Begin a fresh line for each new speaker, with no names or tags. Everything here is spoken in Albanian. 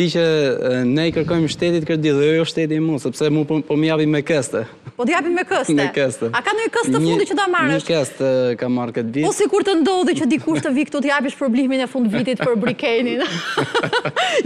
di që ne i kërkojmë shtetit kërdi dhe jo shtetit mu, sepse mu po, po më japim me këste.
Po të japim me
këste?
Me këste. A ka në i këste fundi që do marrës? Një
këste ka marrë këtë ditë. Po si
kur të ndodhi që di kur të vikë të të japish problemin e fund vitit për brikenin.